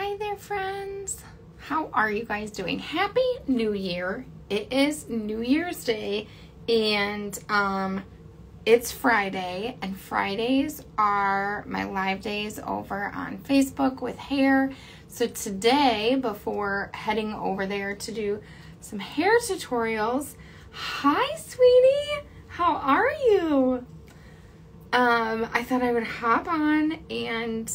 Hi there, friends. How are you guys doing? Happy New Year. It is New Year's Day and um it's Friday and Fridays are my live days over on Facebook with hair. So today before heading over there to do some hair tutorials, hi sweetie. How are you? Um I thought I would hop on and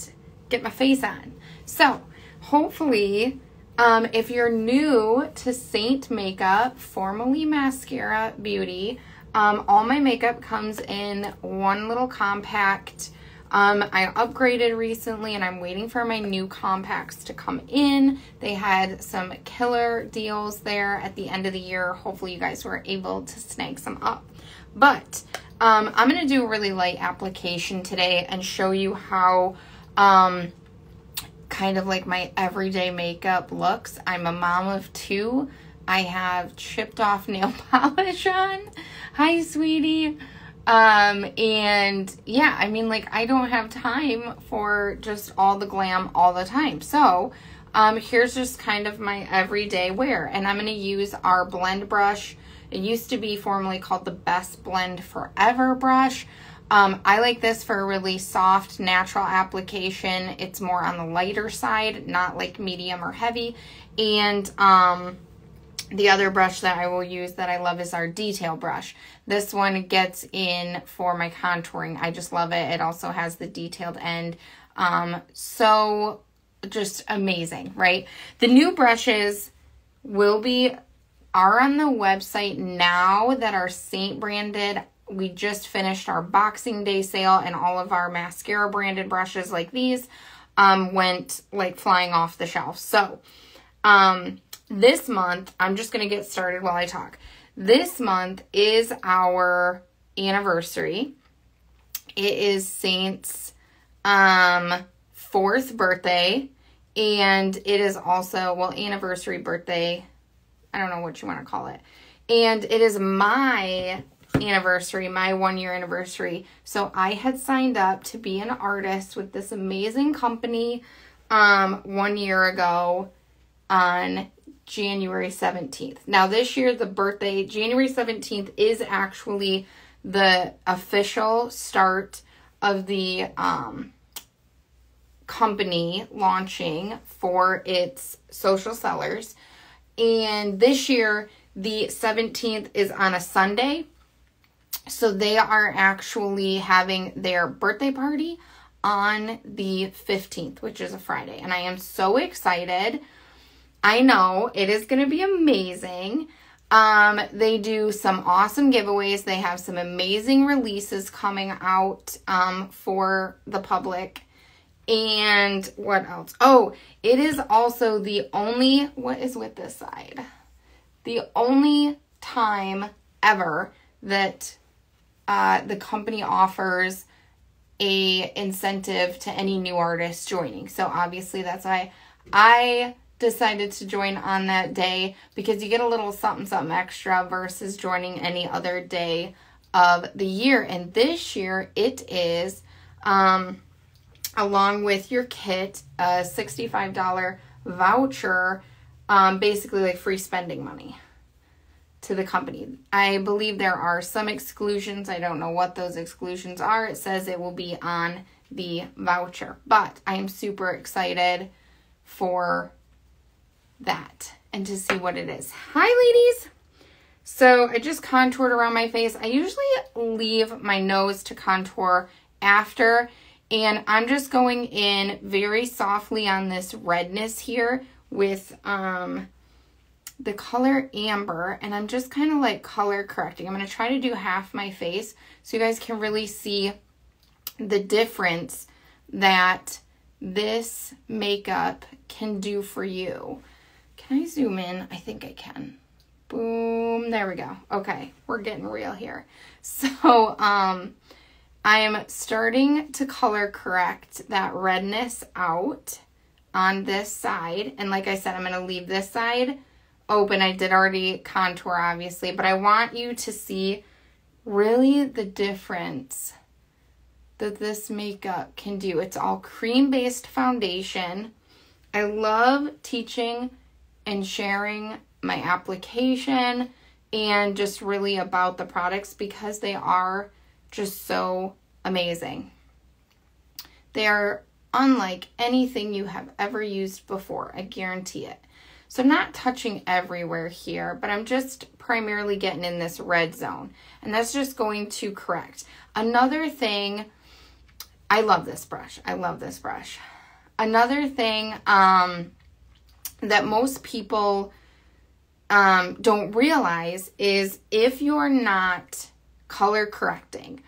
get my face on. So, hopefully, um, if you're new to Seint Makeup, formerly Maskcara Beauty, um, all my makeup comes in one little compact. Um, I upgraded recently and I'm waiting for my new compacts to come in. They had some killer deals there at the end of the year. Hopefully, you guys were able to snag some up. But um, I'm going to do a really light application today and show you how um, kind of like my everyday makeup looks. I'm a mom of two. I have chipped off nail polish on. Hi, sweetie. Um, and yeah, I mean, like, I don't have time for just all the glam all the time. So, um, here's just kind of my everyday wear. And I'm going to use our blend brush. It used to be formerly called the Best Blend Forever brush. Um, I like this for a really soft, natural application. It's more on the lighter side, not like medium or heavy. And um, the other brush that I will use that I love is our detail brush. This one gets in for my contouring. I just love it. It also has the detailed end. Um, so just amazing, right? The new brushes will be are on the website now that are Seint branded we just finished our Boxing Day sale and all of our Maskcara branded brushes like these um, went like flying off the shelf. So um, this month, I'm just going to get started while I talk. This month is our anniversary. It is Seint's um, fourth birthday, and it is also, well, anniversary birthday. I don't know what you want to call it. And it is my anniversary, my one year anniversary. So I had signed up to be an artist with this amazing company um, one year ago on January 17th. Now, this year, the birthday, January 17th, is actually the official start of the um, company launching for its social sellers. And this year, the 17th is on a Sunday. So they are actually having their birthday party on the 15th, which is a Friday. And I am so excited. I know it is going to be amazing. Um, they do some awesome giveaways. They have some amazing releases coming out um, for the public. And what else? Oh, it is also the only, what is with this side? The only time ever that uh, the company offers a incentive to any new artists joining. So obviously that's why I decided to join on that day because you get a little something something extra versus joining any other day of the year. And this year it is um along with your kit a $65 voucher um basically like free spending money to the company. I believe there are some exclusions. I don't know what those exclusions are. It says it will be on the voucher, but I am super excited for that and to see what it is. Hi, ladies. So I just contoured around my face. I usually leave my nose to contour after, and I'm just going in very softly on this redness here with um, the color Amber and I'm just kind of like color correcting. I'm going to try to do half my face so you guys can really see the difference that this makeup can do for you. Can I zoom in? I think I can. Boom. There we go. Okay. We're getting real here. So, um, I am starting to color correct that redness out on this side. And like I said, I'm going to leave this side open. I did already contour, obviously, but I want you to see really the difference that this makeup can do. It's all cream-based foundation. I love teaching and sharing my application and just really about the products because they are just so amazing. They are unlike anything you have ever used before, I guarantee it. So I'm not touching everywhere here, but I'm just primarily getting in this red zone. And that's just going to correct. Another thing, I love this brush. I love this brush. Another thing um, that most people um, don't realize is if you're not color correcting,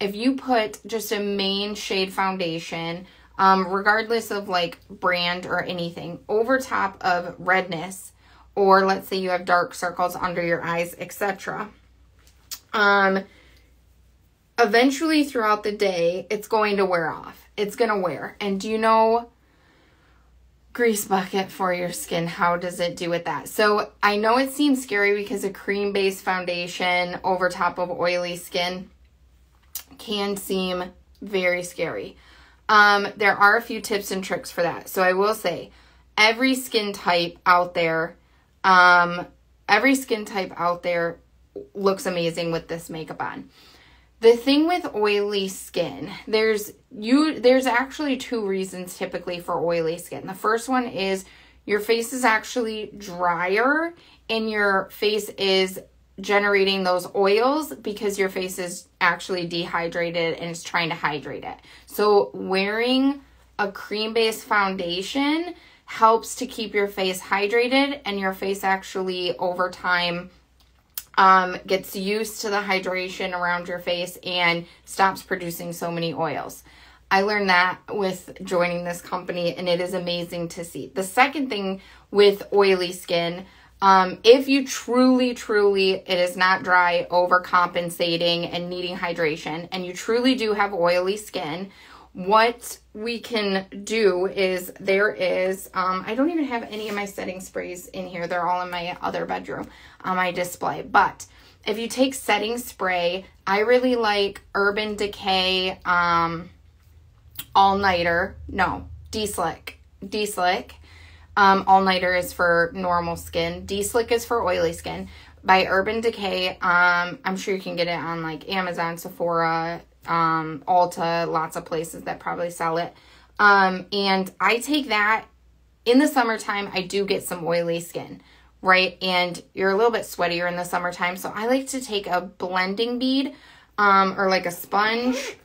if you put just a main shade foundation, um, regardless of like brand or anything, over top of redness, or let's say you have dark circles under your eyes, etc. Um, eventually throughout the day, it's going to wear off. It's going to wear. And do you know grease bucket for your skin. How does it do with that? So I know it seems scary because a cream based foundation over top of oily skin can seem very scary. Um, there are a few tips and tricks for that. So I will say every skin type out there, um, every skin type out there looks amazing with this makeup on the thing with oily skin there's you there's actually two reasons typically for oily skin the first one is your face is actually drier and your face is generating those oils because your face is actually dehydrated and it's trying to hydrate it so wearing a cream based foundation helps to keep your face hydrated and your face actually over time um, gets used to the hydration around your face and stops producing so many oils. I learned that with joining this company, and it is amazing to see. The second thing with oily skin, um, if you truly, truly, it is not dry, overcompensating, and needing hydration, and you truly do have oily skin, what we can do is there is um, i don't even have any of my setting sprays in here. They're all in my other bedroom on my display. But if you take setting spray i really like urban decay um, all nighter no De-Slick. De-Slick um, all nighter is for normal skin De-Slick is for oily skin by urban decay um, i'm sure you can get it on like amazon sephora um, Ulta, lots of places that probably sell it. Um, and I take that in the summertime. I do get some oily skin, right? And you're a little bit sweatier in the summertime. So I like to take a blending bead um, or like a sponge.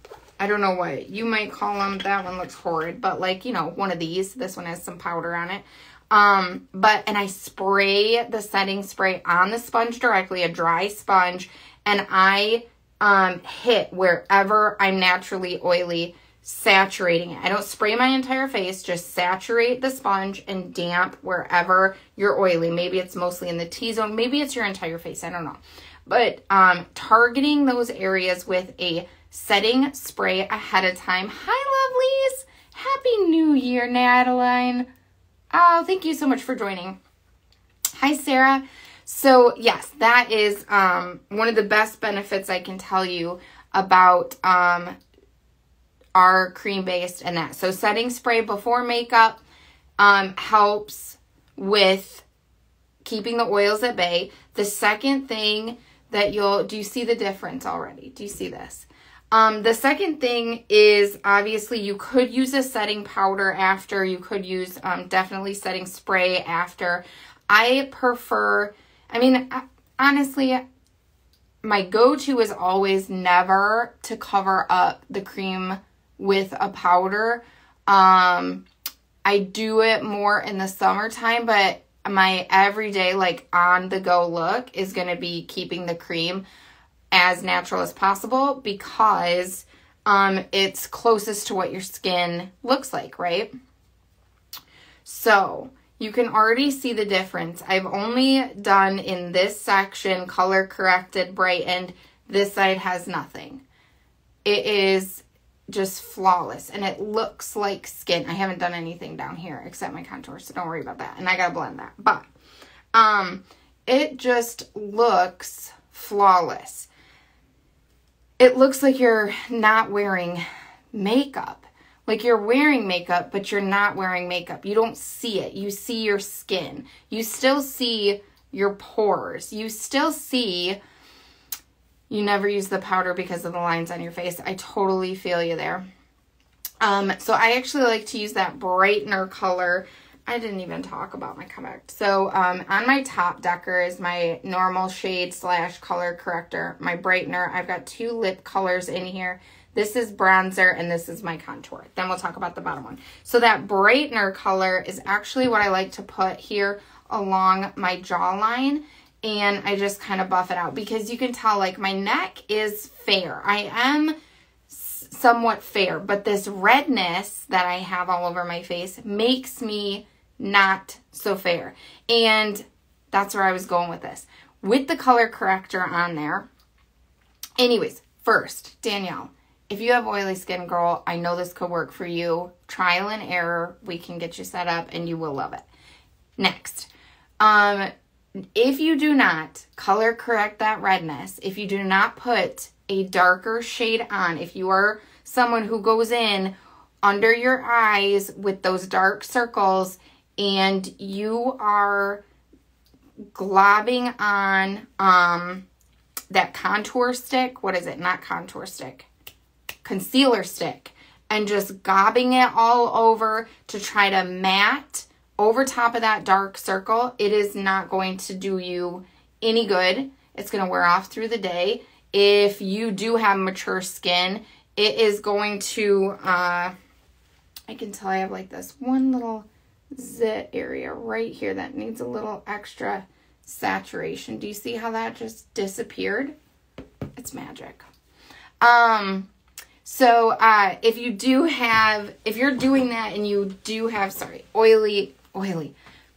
I don't know what you might call them. That one looks horrid, but like, you know, one of these. This one has some powder on it. Um, but, and I spray the setting spray on the sponge directly, a dry sponge, and I um, hit wherever I'm naturally oily, saturating it. I don't spray my entire face, just saturate the sponge and damp wherever you're oily. Maybe it's mostly in the T-zone, maybe it's your entire face, I don't know. But um, targeting those areas with a setting spray ahead of time. Hi, lovelies! Happy New Year, Nataline. Oh, thank you so much for joining. Hi, Sarah. So yes, that is um, one of the best benefits I can tell you about um, our cream based and that. So setting spray before makeup um, helps with keeping the oils at bay. The second thing that you'll, do you see the difference already? Do you see this? Um, the second thing is obviously you could use a setting powder after. You could use um, definitely setting spray after. I prefer I mean, honestly, my go to is always never to cover up the cream with a powder. Um, I do it more in the summertime, but my everyday, like on the go look is going to be keeping the cream as natural as possible because um, it's closest to what your skin looks like, right? So, you can already see the difference. I've only done in this section color corrected, brightened. This side has nothing. It is just flawless and it looks like skin. I haven't done anything down here except my contour, so don't worry about that. And I gotta blend that. But um, it just looks flawless. It looks like you're not wearing makeup like you're wearing makeup, but you're not wearing makeup. You don't see it. You see your skin. You still see your pores. You still see you never use the powder because of the lines on your face. I totally feel you there. Um, so I actually like to use that brightener color. I didn't even talk about my comeback. So um, on my top decker is my normal shade slash color corrector, my brightener. I've got two lip colors in here. This is bronzer and this is my contour. Then we'll talk about the bottom one. So that brightener color is actually what I like to put here along my jawline and I just kind of buff it out because you can tell like my neck is fair. I am somewhat fair, but this redness that I have all over my face makes me not so fair. And that's where I was going with this. With the color corrector on there. Anyways, first, Danielle, if you have oily skin, girl, I know this could work for you. Trial and error, we can get you set up and you will love it. Next, um, if you do not color correct that redness, if you do not put a darker shade on, if you are someone who goes in under your eyes with those dark circles and you are globbing on um that contour stick, what is it? Not contour stick. Concealer stick and just gobbing it all over to try to matte over top of that dark circle, it is not going to do you any good. It's going to wear off through the day. If you do have mature skin, it is going to, uh, I can tell I have like this one little zit area right here that needs a little extra saturation. Do you see how that just disappeared? It's magic. Um, so uh, if you do have, if you're doing that and you do have, sorry, oily oily,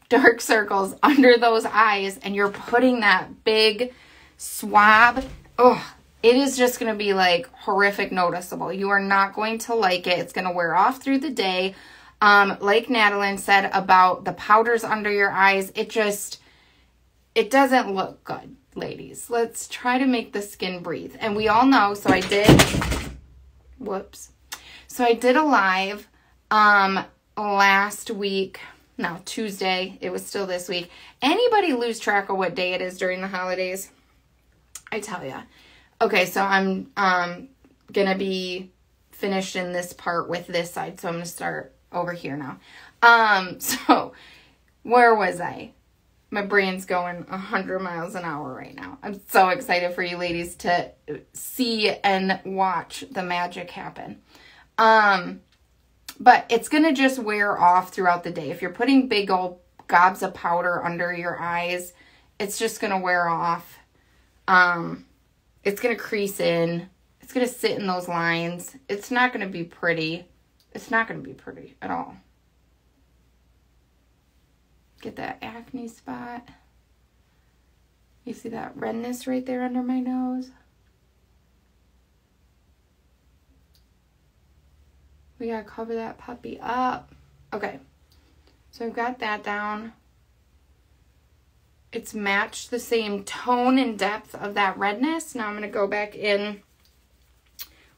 dark circles under those eyes and you're putting that big swab, oh, it is just going to be like horrific noticeable. You are not going to like it. It's going to wear off through the day. Um, like Natalie said about the powders under your eyes, it just, it doesn't look good, ladies. Let's try to make the skin breathe. And we all know, so I did, whoops. So I did a live um, last week no, Tuesday. It was still this week. Anybody lose track of what day it is during the holidays? I tell ya. Okay, so I'm um gonna be finished in this part with this side, so I'm gonna start over here now. Um, so where was I? My brain's going a hundred miles an hour right now. I'm so excited for you ladies to see and watch the magic happen. Um, but it's going to just wear off throughout the day. If you're putting big old gobs of powder under your eyes, it's just going to wear off. Um, it's going to crease in. It's going to sit in those lines. It's not going to be pretty. It's not going to be pretty at all. Get that acne spot. You see that redness right there under my nose? We gotta cover that puppy up. Okay, so I've got that down. It's matched the same tone and depth of that redness. Now I'm gonna go back in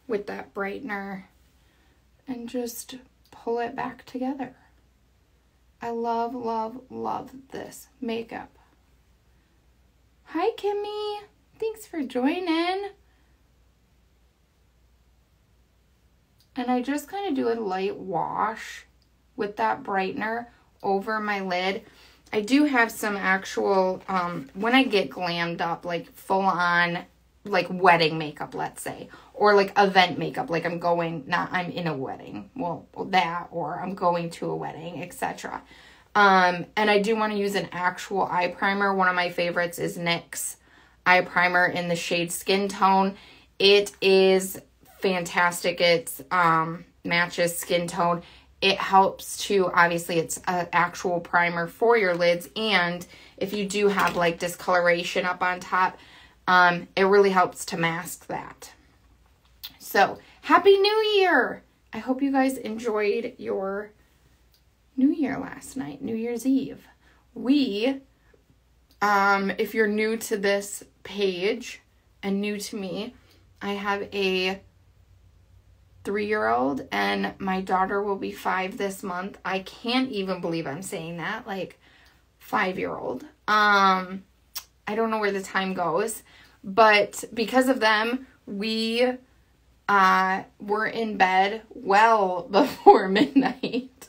with that brightener and just pull it back together. I love, love, love this makeup. Hi, Kimmy. Thanks for joining. And I just kind of do a light wash with that brightener over my lid. I do have some actual, um, when I get glammed up, like full on, like wedding makeup, let's say, or like event makeup, like I'm going, not I'm in a wedding, well, that, or I'm going to a wedding, etc. Um, and I do want to use an actual eye primer. One of my favorites is NYX eye primer in the shade Skin Tone. It is fantastic. It's um, matches skin tone. It helps to, obviously, it's an actual primer for your lids. And if you do have like discoloration up on top, um, it really helps to mask that. So, Happy New Year! I hope you guys enjoyed your New Year last night, New Year's Eve. We, um, if you're new to this page and new to me, I have a three year old, and my daughter will be five this month. I can't even believe I'm saying that. Like, five year old. Um, I don't know where the time goes, but because of them, we uh, were in bed well before midnight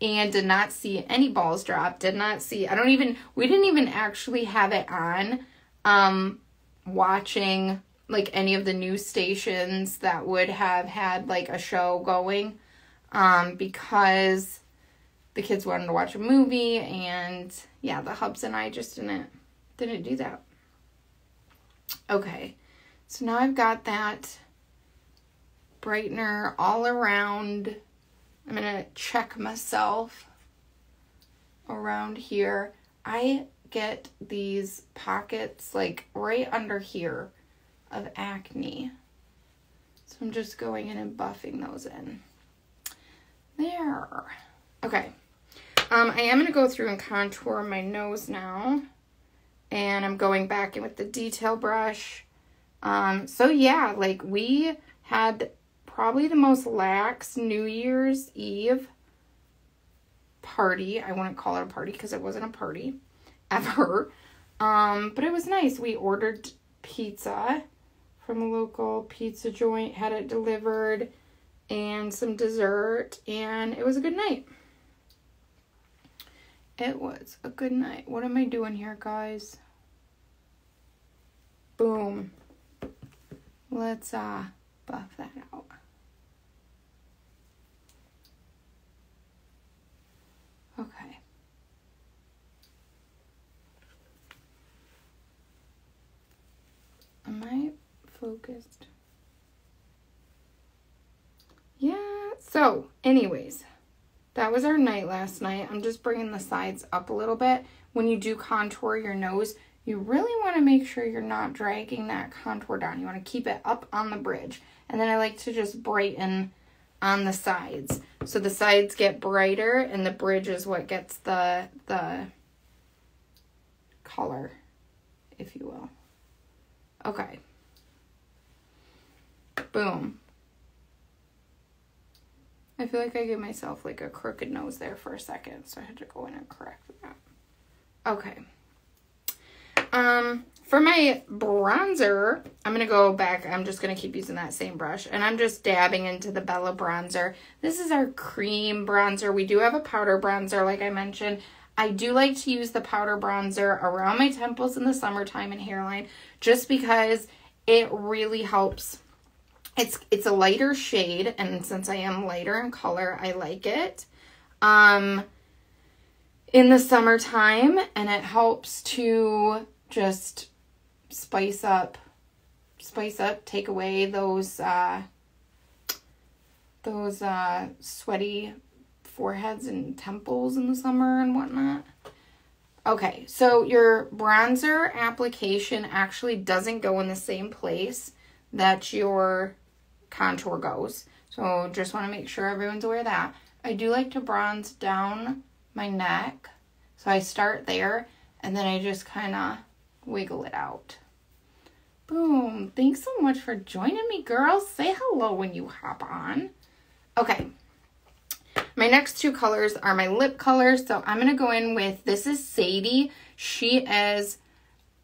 and did not see any balls drop. Did not see, I don't even, we didn't even actually have it on um, watching like any of the news stations that would have had like a show going um, because the kids wanted to watch a movie and yeah, the hubs and I just didn't didn't do that. Okay. So now I've got that brightener all around. I'm going to check myself around here. I get these pockets like right under here of acne. So I'm just going in and buffing those in. There. Okay. Um, I am going to go through and contour my nose now. And I'm going back in with the detail brush. Um, so yeah, like we had probably the most lax New Year's Eve party. I wouldn't call it a party because it wasn't a party ever. Um, but it was nice. We ordered pizza from a local pizza joint, had it delivered, and some dessert, and it was a good night. It was a good night. What am I doing here, guys? Boom. Let's uh buff that out. Okay. Am I focused? Yeah. So, anyways, that was our night last night. I'm just bringing the sides up a little bit. When you do contour your nose, you really want to make sure you're not dragging that contour down. You want to keep it up on the bridge. And then I like to just brighten on the sides. So the sides get brighter and the bridge is what gets the, the color, if you will. Okay. Boom. I feel like I gave myself like a crooked nose there for a second, so I had to go in and correct that. Okay. Um, for my bronzer, I'm going to go back. I'm just going to keep using that same brush. And I'm just dabbing into the Bella bronzer. This is our cream bronzer. We do have a powder bronzer, like I mentioned. I do like to use the powder bronzer around my temples in the summertime and hairline just because it really helps it's it's a lighter shade, and since I am lighter in color, I like it. Um, in the summertime, and it helps to just spice up, spice up, take away those uh, those uh, sweaty foreheads and temples in the summer and whatnot. Okay, so your bronzer application actually doesn't go in the same place that your contour goes. So just want to make sure everyone's aware of that. I do like to bronze down my neck. So I start there and then I just kind of wiggle it out. Boom. Thanks so much for joining me, girls. Say hello when you hop on. Okay. My next two colors are my lip colors. So I'm going to go in with, this is Sadie. She is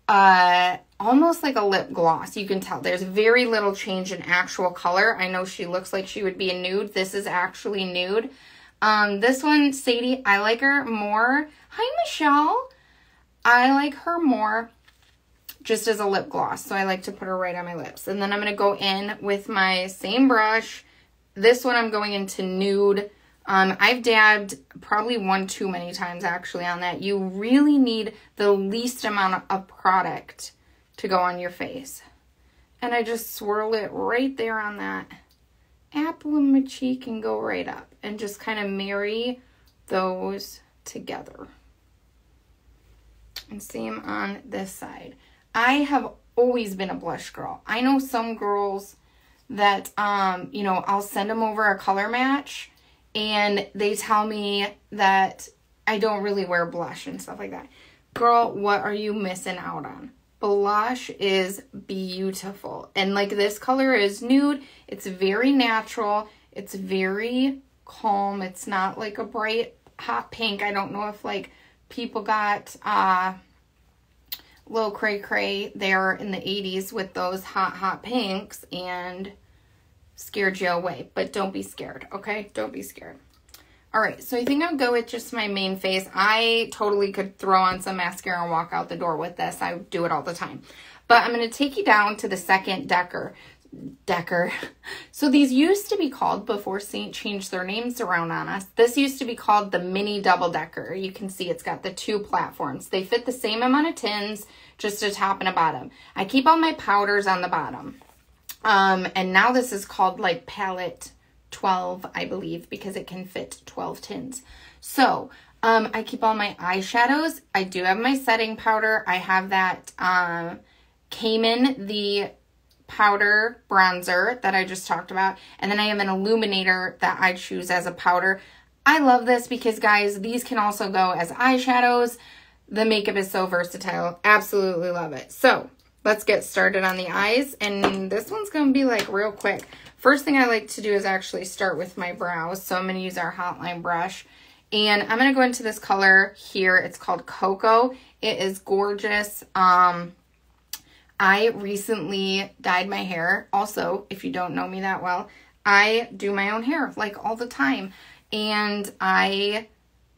uh, almost like a lip gloss. You can tell there's very little change in actual color. I know she looks like she would be a nude. This is actually nude. Um, this one, Sadie, I like her more. Hi, Michelle. I like her more just as a lip gloss. So I like to put her right on my lips. And then I'm going to go in with my same brush. This one I'm going into nude. Um, I've dabbed probably one too many times actually on that. You really need the least amount of product to go on your face. And I just swirl it right there on that apple in my cheek and go right up. And just kind of marry those together. And same on this side. I have always been a blush girl. I know some girls that, um, you know, I'll send them over a color match and they tell me that I don't really wear blush and stuff like that. Girl, what are you missing out on? Blush is beautiful. And like this color is nude. It's very natural. It's very calm. It's not like a bright hot pink. I don't know if like people got uh little cray cray there in the 80s with those hot hot pinks and scared you away. But don't be scared, okay? Don't be scared. All right, so I think I'll go with just my main face. I totally could throw on some mascara and walk out the door with this. I do it all the time. But I'm going to take you down to the second decker. Decker. So these used to be called, before Seint changed their names around on us, this used to be called the mini double decker. You can see it's got the two platforms. They fit the same amount of tins, just a top and a bottom. I keep all my powders on the bottom. Um, and now this is called like palette 12, I believe, because it can fit 12 tins. So um, I keep all my eyeshadows. I do have my setting powder. I have that um, Cayman, the powder bronzer that I just talked about. And then I have an illuminator that I choose as a powder. I love this because, guys, these can also go as eyeshadows. The makeup is so versatile. Absolutely love it. So, let's get started on the eyes. And this one's going to be, like, real quick. First thing I like to do is actually start with my brows. So, I'm going to use our Hotline brush. And I'm going to go into this color here. It's called Cocoa. It is gorgeous. Um, I recently dyed my hair. Also, if you don't know me that well, I do my own hair like all the time. And I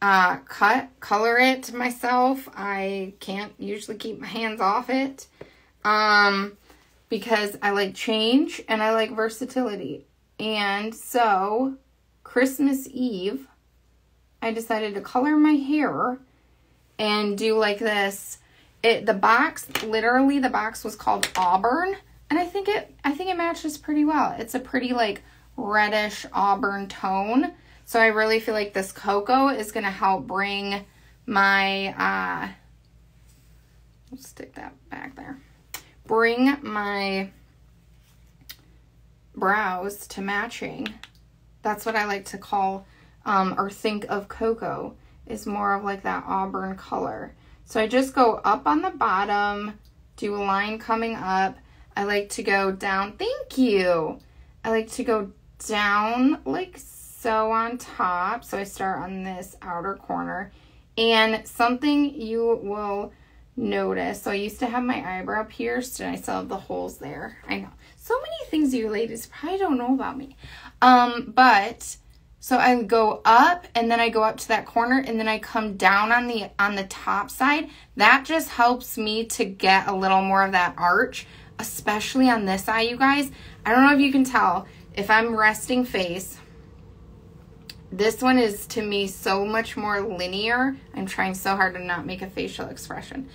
uh, cut, color it myself. I can't usually keep my hands off it um, because I like change and I like versatility. And so, Christmas Eve, I decided to color my hair and do like this. It the box literally the box was called auburn and i think it i think it matches pretty well. It's a pretty like reddish auburn tone. So i really feel like this cocoa is to help bring my uh let's stick that back there bring my brows to matching that's what i like to call um or think of cocoa is more of like that auburn color so I just go up on the bottom, do a line coming up. I like to go down, thank you. I like to go down like so on top. So I start on this outer corner. And something you will notice, so I used to have my eyebrow pierced and I still have the holes there. I know. So many things you ladies probably don't know about me. Um, but so I go up and then I go up to that corner and then I come down on the on the top side. That just helps me to get a little more of that arch, especially on this eye, you guys. I don't know if you can tell if I'm resting face. This one is to me so much more linear. I'm trying so hard to not make a facial expression.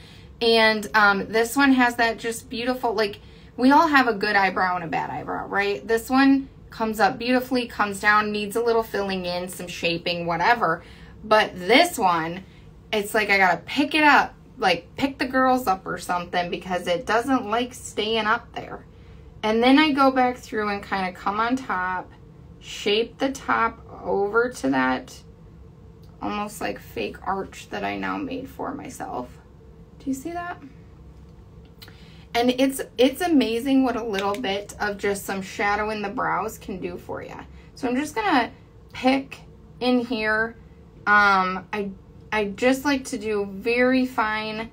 And um, this one has that just beautiful, like we all have a good eyebrow and a bad eyebrow, right? This one comes up beautifully, comes down, needs a little filling in, some shaping, whatever. But this one, it's like I gotta pick it up, like pick the girls up or something because it doesn't like staying up there. And then I go back through and kind of come on top, shape the top over to that almost like fake arch that I now made for myself. Do you see that? And it's it's amazing what a little bit of just some shadow in the brows can do for you. So I'm just gonna pick in here. Um, I I just like to do very fine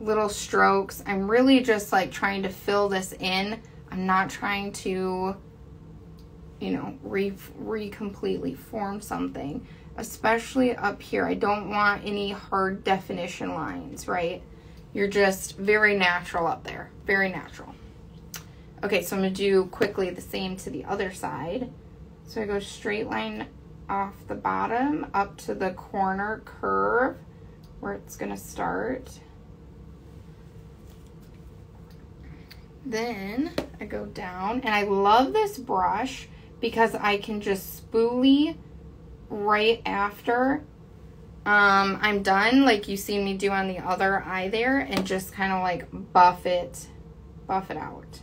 little strokes. I'm really just like trying to fill this in. I'm not trying to, you know, re, re completely form something, especially up here. I don't want any hard definition lines, right? You're just very natural up there. Very natural. Okay, so I'm to do quickly the same to the other side. So I go straight line off the bottom up to the corner curve where it's to start. Then I go down and I love this brush because I can just spoolie right after um, I'm done like you see me do on the other eye there and just kind of like buff it, buff it out.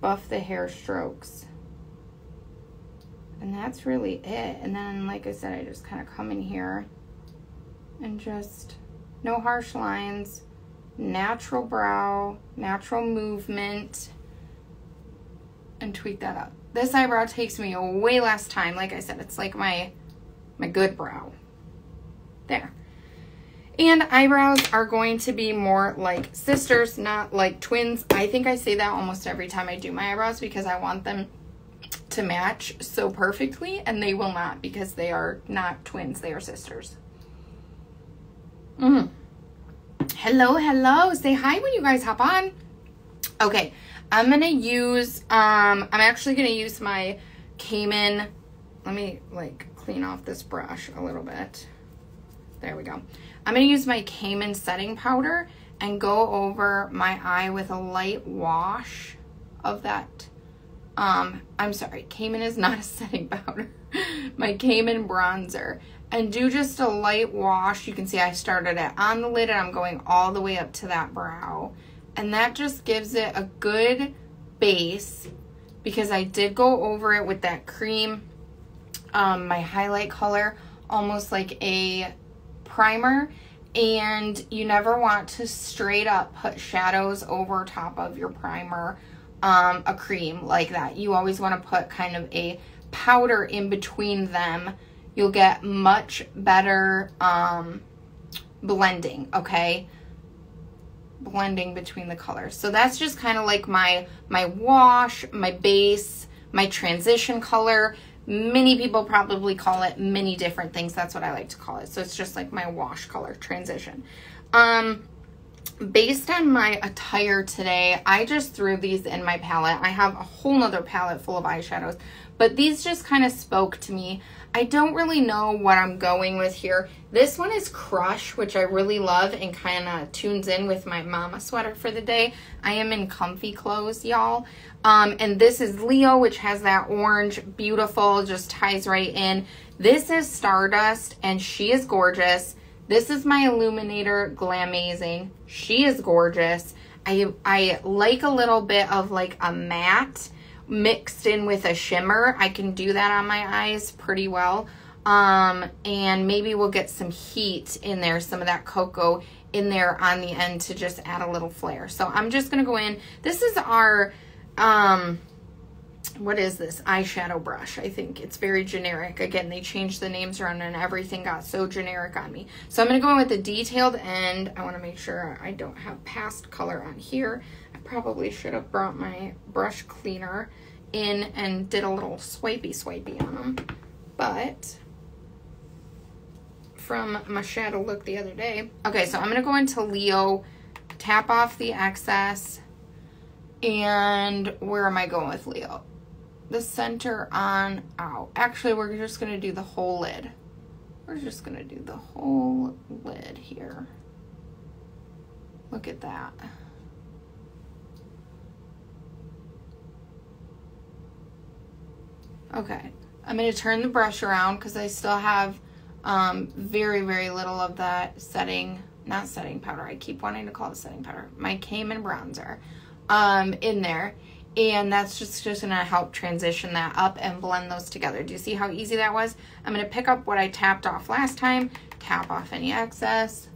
Buff the hair strokes. And that's really it. And then, like I said, I just kind of come in here and just no harsh lines, natural brow, natural movement, and tweak that up. This eyebrow takes me way less time. Like I said, it's like my my good brow. There. And eyebrows are going to be more like sisters, not like twins. I think I say that almost every time I do my eyebrows because I want them to match so perfectly and they will not because they are not twins, they are sisters. Mm. Hello, hello. Say hi when you guys hop on. Okay, I'm gonna use, um, I'm actually gonna use my Cayman, let me like clean off this brush a little bit. There we go. I'm going to use my Cayman setting powder and go over my eye with a light wash of that. Um, I'm sorry, Cayman is not a setting powder. my Cayman bronzer. And do just a light wash. You can see I started it on the lid and I'm going all the way up to that brow. And that just gives it a good base because I did go over it with that cream, um, my highlight color, almost like a primer and you never want to straight up put shadows over top of your primer, um, a cream like that. You always want to put kind of a powder in between them. You'll get much better um, blending, okay? Blending between the colors. So that's just kind of like my, my wash, my base, my transition color. Many people probably call it many different things. That's what I like to call it. So it's just like my wash color transition. Um, based on my attire today, I just threw these in my palette. I have a whole nother palette full of eyeshadows, but these just kind of spoke to me. I don't really know what I'm going with here. This one is Crush, which I really love and kind of tunes in with my mama sweater for the day. I am in comfy clothes, y'all. Um, and this is Leo, which has that orange, beautiful, just ties right in. This is Stardust, and she is gorgeous. This is my Illuminator Glamazing. She is gorgeous. I, I like a little bit of like a matte mixed in with a shimmer. I can do that on my eyes pretty well. Um, and maybe we'll get some heat in there, some of that cocoa in there on the end to just add a little flare. So I'm just going to go in. This is our um, what is this? Eyeshadow brush. I think it's very generic. Again, they changed the names around and everything got so generic on me. So I'm going to go in with the detailed end. I want to make sure I don't have past color on here. I probably should have brought my brush cleaner in and did a little swipey swipey on them. But from my shadow look the other day. Okay, so I'm going to go into Leo, tap off the excess, and where am I going with Leo? The center on out. Actually, we're just going to do the whole lid. We're just going to do the whole lid here. Look at that. Okay, I'm going to turn the brush around because I still have um, very, very little of that setting, not setting powder. I keep wanting to call it setting powder. My Cayman bronzer um, in there. And that's just, just to help transition that up and blend those together. Do you see how easy that was? I'm to pick up what I tapped off last time, tap off any excess.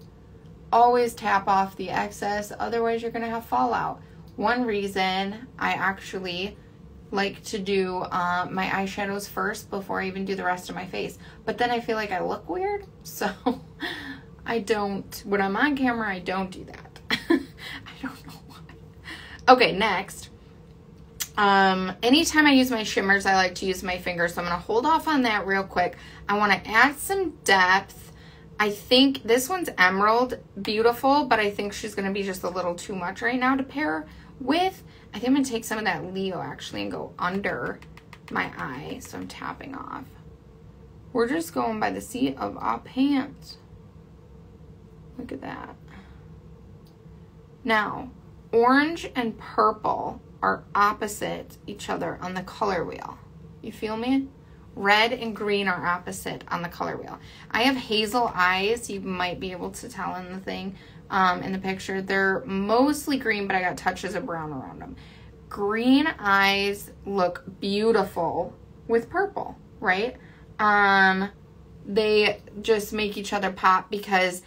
Always tap off the excess, otherwise you're to have fallout. One reason I actually like to do uh, my eyeshadows first before I even do the rest of my face. But then I feel like I look weird, so I don't, when I'm on camera, I don't do that. I don't know why. Okay, next. Um, anytime I use my shimmers, I like to use my finger. So I'm going to hold off on that real quick. I want to add some depth. I think this one's emerald, beautiful, but I think she's going to be just a little too much right now to pair with. I think I'm going to take some of that Leo actually and go under my eye. So I'm tapping off. We're just going by the seat of our pants. Look at that. Now, orange and purple are opposite each other on the color wheel. You feel me? Red and green are opposite on the color wheel. I have hazel eyes. You might be able to tell in the thing, um, in the picture. They're mostly green, but I got touches of brown around them. Green eyes look beautiful with purple, right? Um, they just make each other pop because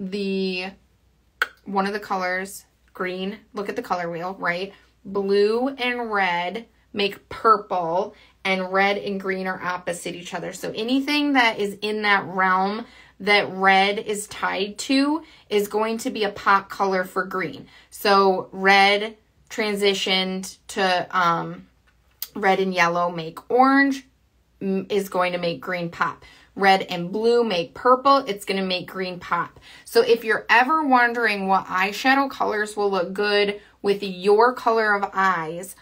the one of the colors green, look at the color wheel, right? Blue and red make purple and red and green are opposite each other. So anything that is in that realm that red is tied to is going to be a pop color for green. So red transitioned to um, red and yellow make orange is going to make green pop. Red and blue make purple, it's going to make green pop. So if you're ever wondering what eyeshadow colors will look good with your color of eyes,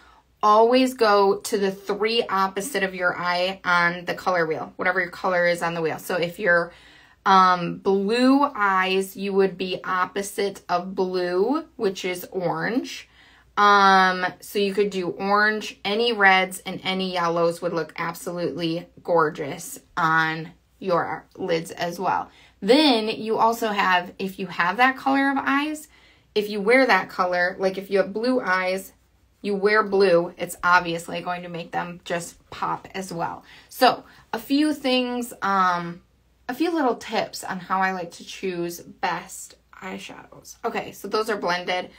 always go to the three opposite of your eye on the color wheel, whatever your color is on the wheel. So if you're um, blue eyes, you would be opposite of blue, which is orange. Um, so you could do orange, any reds and any yellows would look absolutely gorgeous on your lids as well. Then you also have, if you have that color of eyes, if you wear that color, like if you have blue eyes, you wear blue, it's obviously going to make them just pop as well. So a few things, um, a few little tips on how I like to choose best eyeshadows. Okay, so those are blended.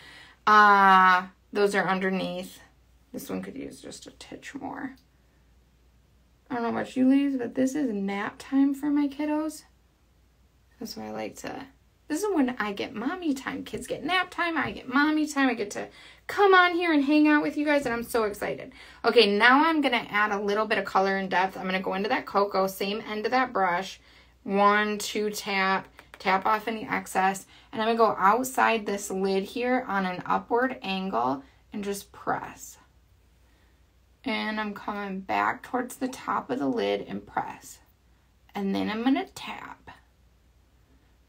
Uh, those are underneath. This one could use just a titch more. I don't know about you ladies, but this is nap time for my kiddos. That's why I like to this is when I get mommy time. Kids get nap time. I get mommy time. I get to come on here and hang out with you guys, and I'm so excited. Okay, now I'm going to add a little bit of color and depth. I'm going to go into that cocoa, same end of that brush. One, two, tap, tap off any excess. And I'm going to go outside this lid here on an upward angle and just press. And I'm coming back towards the top of the lid and press. And then I'm going to tap.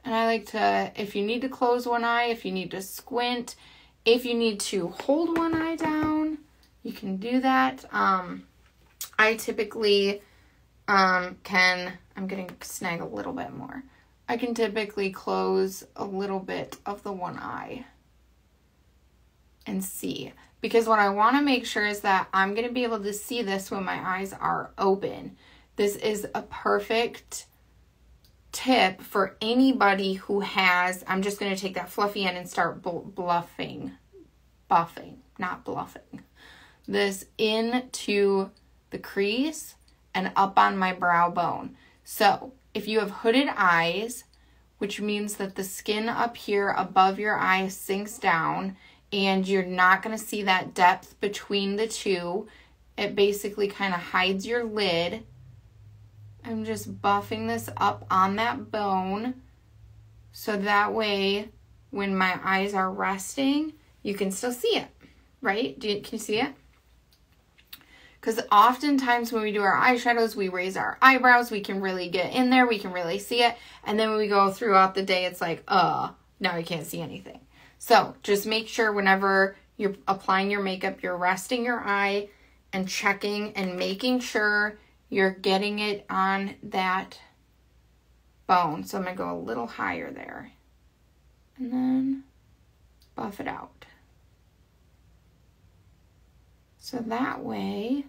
And I like to, if you need to close one eye, if you need to squint, if you need to hold one eye down, you can do that. Um, I typically um, can, I'm getting snag a little bit more. I can typically close a little bit of the one eye and see. Because what I want to make sure is that I'm going to be able to see this when my eyes are open. This is a perfect tip for anybody who has, I'm just going to take that fluffy end and start bluffing, buffing, not bluffing, this into the crease and up on my brow bone. So if you have hooded eyes, which means that the skin up here above your eye sinks down and you're not going to see that depth between the two, it basically kind of hides your lid I'm just buffing this up on that bone so that way when my eyes are resting, you can still see it, right? You, can you see it? Because oftentimes when we do our eyeshadows, we raise our eyebrows, we can really get in there, we can really see it. And then when we go throughout the day, it's like, uh, now I can't see anything. So just make sure whenever you're applying your makeup, you're resting your eye and checking and making sure you're getting it on that bone. So I'm going to go a little higher there. And then buff it out. So that way,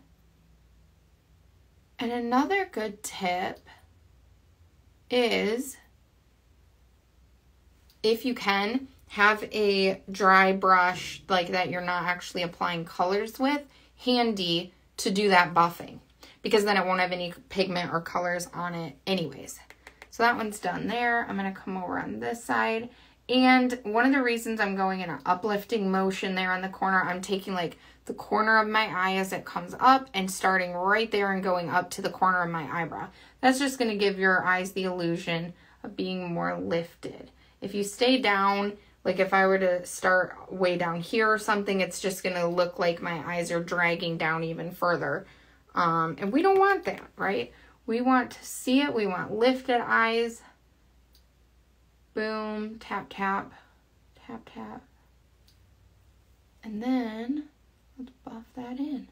and another good tip is if you can, have a dry brush like that you're not actually applying colors with handy to do that buffing because then it won't have any pigment or colors on it anyways. So that one's done there. I'm going to come over on this side. And one of the reasons I'm going in an uplifting motion there on the corner, I'm taking like the corner of my eye as it comes up and starting right there and going up to the corner of my eyebrow. That's just going to give your eyes the illusion of being more lifted. If you stay down, like if I were to start way down here or something, it's just going to look like my eyes are dragging down even further. Um, and we don't want that, right? We want to see it. We want lifted eyes. Boom, tap, tap, tap, tap. And then let's buff that in.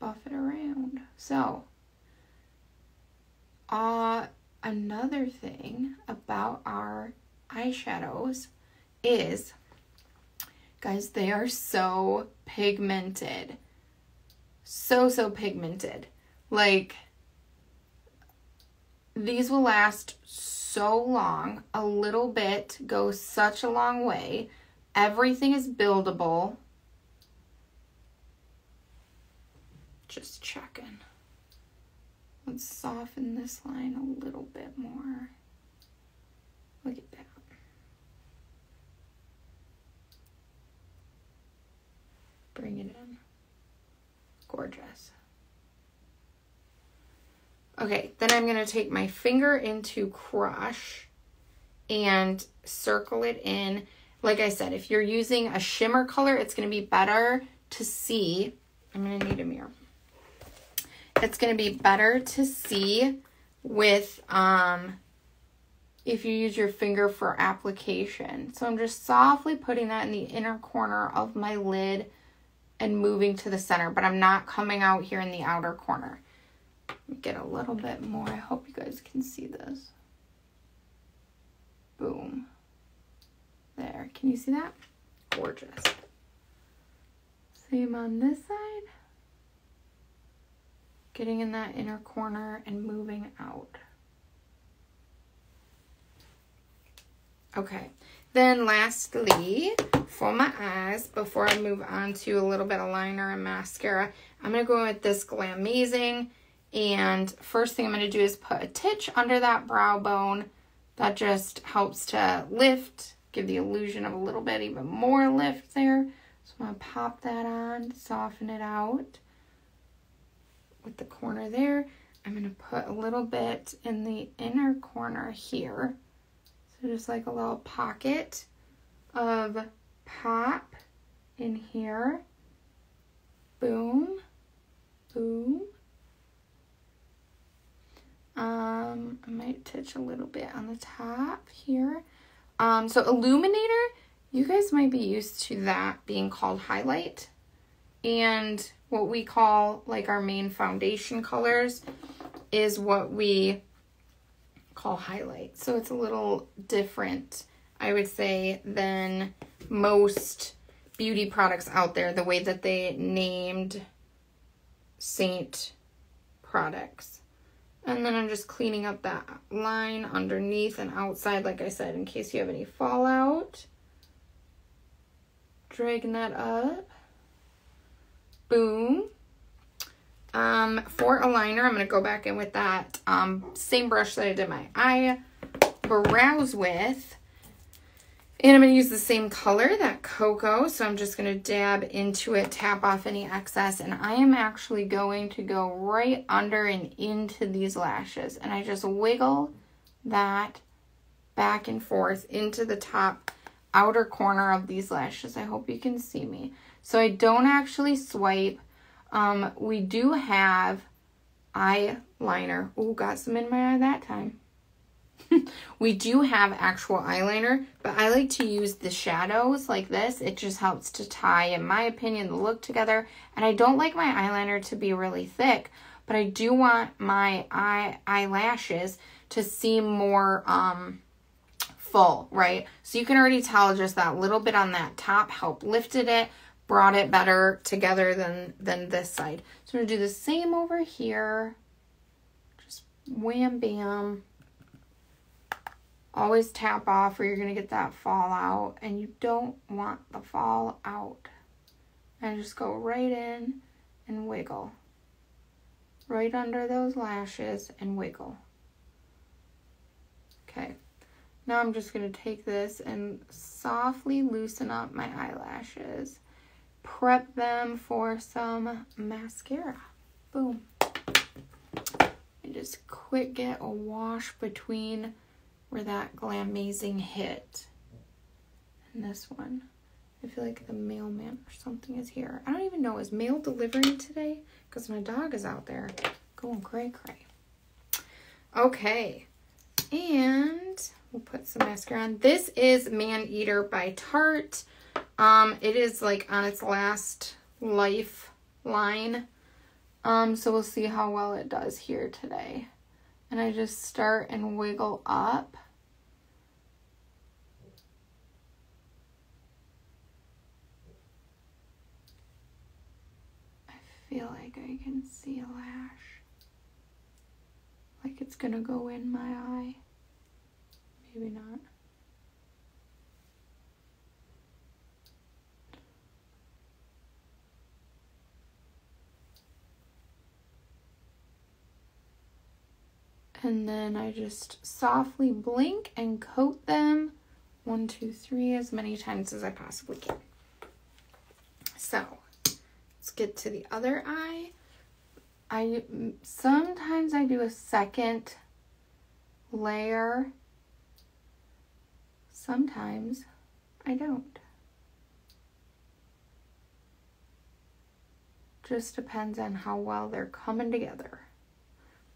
Buff it around. So, uh, another thing about our eyeshadows is, guys, they are so pigmented. So, so pigmented. Like, these will last so long. A little bit goes such a long way. Everything is buildable. Just checking. Let's soften this line a little bit more. Look at that. Bring it in. Gorgeous. Okay, then I'm going to take my finger into crush and circle it in. Like I said, if you're using a shimmer color, it's going to be better to see. I'm going to need a mirror. It's going to be better to see with um if you use your finger for application. So I'm just softly putting that in the inner corner of my lid and moving to the center, but I'm not coming out here in the outer corner. Get a little bit more. I hope you guys can see this. Boom. There. Can you see that? Gorgeous. Same on this side. Getting in that inner corner and moving out. Okay. Then lastly, for my eyes, before I move on to a little bit of liner and mascara, I'm going to go with this Glamazing. And first thing I'm going to do is put a titch under that brow bone. That just helps to lift, give the illusion of a little bit even more lift there. So I'm going to pop that on, soften it out with the corner there. I'm going to put a little bit in the inner corner here. So just like a little pocket of pop in here. Boom, boom. Um, I might touch a little bit on the top here. Um, so illuminator, you guys might be used to that being called highlight. And what we call like our main foundation colors is what we call highlight. So it's a little different, I would say, than most beauty products out there, the way that they named Seint products. And then I'm just cleaning up that line underneath and outside, like I said, in case you have any fallout. Dragging that up. Boom. Um, for a liner, I'm going to go back in with that um, same brush that I did my eye eyebrows with. And I'm going to use the same color, that cocoa. So I'm just going to dab into it, tap off any excess. And I am actually going to go right under and into these lashes. And I just wiggle that back and forth into the top outer corner of these lashes. I hope you can see me. So I don't actually swipe. Um, we do have eyeliner. Oh, got some in my eye that time. we do have actual eyeliner, but I like to use the shadows like this. It just helps to tie, in my opinion, the look together. And I don't like my eyeliner to be really thick, but I do want my eye eyelashes to seem more um, full, right? So you can already tell just that little bit on that top help lifted it brought it better together than, than this side. So I'm going to do the same over here. Just wham bam. Always tap off or you're going to get that fallout. And you don't want the fallout. And just go right in and wiggle. Right under those lashes and wiggle. Okay. Now I'm just going to take this and softly loosen up my eyelashes prep them for some mascara. Boom. And just quick get a wash between where that Glamazing hit. And this one. I feel like the mailman or something is here. I don't even know. Is mail delivering today? Because my dog is out there going cray cray. Okay. And we'll put some mascara on. This is Maneater by Tarte. Um, it is like on its last life line. Um, so we'll see how well it does here today. And I just start and wiggle up. I feel like I can see a lash. Like it's gonna go in my eye. Maybe not. And then I just softly blink and coat them one, two, three, as many times as I possibly can. So let's get to the other eye. I sometimes I do a second layer. Sometimes I don't. Just depends on how well they're coming together.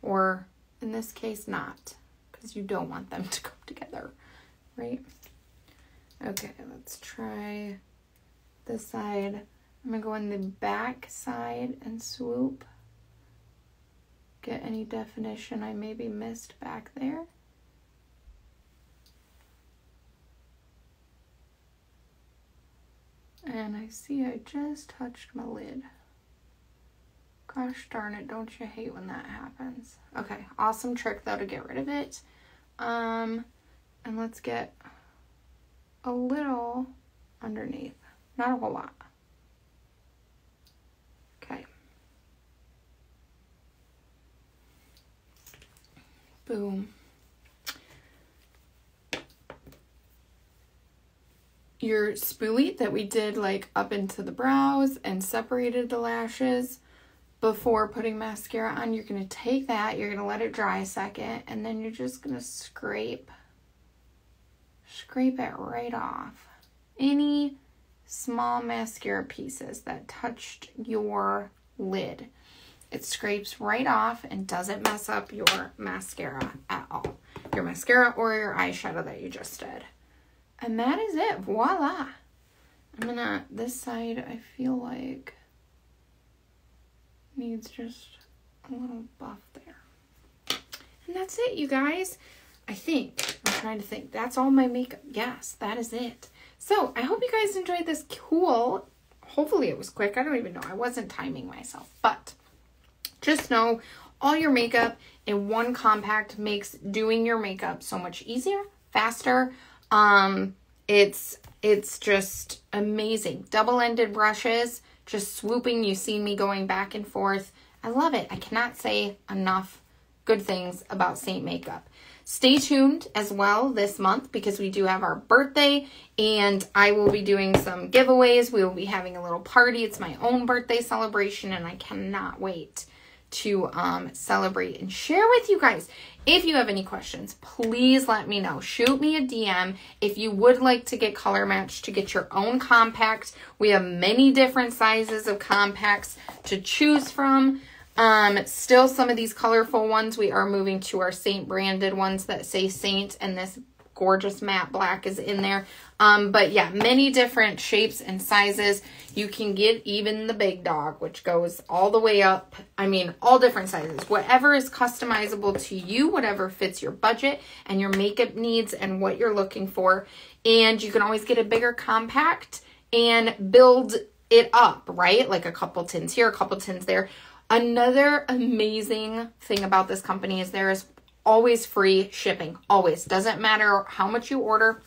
Or in this case, not, because you don't want them to come together, right? Okay, let's try this side. I'm gonna go in the back side and swoop. Get any definition I maybe missed back there. And I see I just touched my lid. Gosh darn it, don't you hate when that happens? Okay, awesome trick though to get rid of it. Um, and let's get a little underneath, not a whole lot. Okay. Boom. Your spoolie that we did like up into the brows and separated the lashes before putting mascara on, you're going to take that, you're going to let it dry a second, and then you're just going to scrape, scrape it right off. Any small mascara pieces that touched your lid. It scrapes right off and doesn't mess up your mascara at all. Your mascara or your eyeshadow that you just did. And that is it. Voila. I'm gonna, this side, I feel like needs just a little buff there. And that's it, you guys. I think. I'm trying to think. That's all my makeup. Yes, that is it. So, I hope you guys enjoyed this cool. Hopefully it was quick. I don't even know. I wasn't timing myself. But just know all your makeup in one compact makes doing your makeup so much easier, faster. Um, it's it's just amazing. Double-ended brushes just swooping. You've seen me going back and forth. I love it. I cannot say enough good things about Seint Makeup. Stay tuned as well this month because we do have our birthday and I will be doing some giveaways. We will be having a little party. It's my own birthday celebration and I cannot wait to um, celebrate and share with you guys. If you have any questions, please let me know. Shoot me a DM if you would like to get color matched to get your own compact. We have many different sizes of compacts to choose from. Um, still some of these colorful ones, we are moving to our Seint branded ones that say Seint and this gorgeous matte black is in there. Um, but yeah, many different shapes and sizes. You can get even the big dog, which goes all the way up. I mean, all different sizes. Whatever is customizable to you, whatever fits your budget and your makeup needs and what you're looking for. And you can always get a bigger compact and build it up, right? Like a couple tins here, a couple tins there. Another amazing thing about this company is there is always free shipping. Always. Doesn't matter how much you order.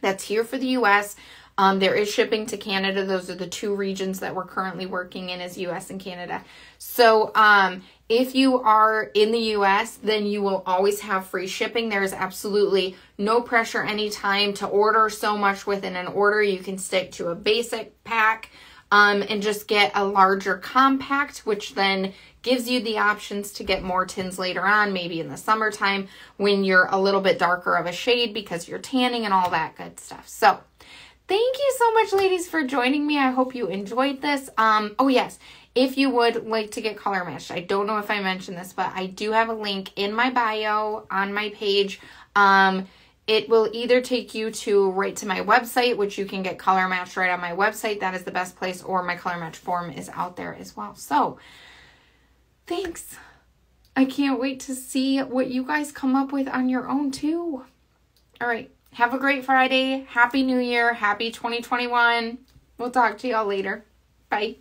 That's here for the US. Um, there is shipping to Canada. Those are the two regions that we're currently working in is US and Canada. So um, if you are in the US, then you will always have free shipping. There is absolutely no pressure anytime to order so much within an order. You can stick to a basic pack um, and just get a larger compact, which then gives you the options to get more tins later on, maybe in the summertime when you're a little bit darker of a shade because you're tanning and all that good stuff. So thank you so much, ladies, for joining me. I hope you enjoyed this. Um, oh, yes. If you would like to get color matched, I don't know if I mentioned this, but I do have a link in my bio on my page. Um, it will either take you to right to my website, which you can get color matched right on my website. That is the best place, or my color match form is out there as well. So, Thanks. I can't wait to see what you guys come up with on your own too. All right. Have a great Friday. Happy New Year. Happy 2021. We'll talk to y'all later. Bye.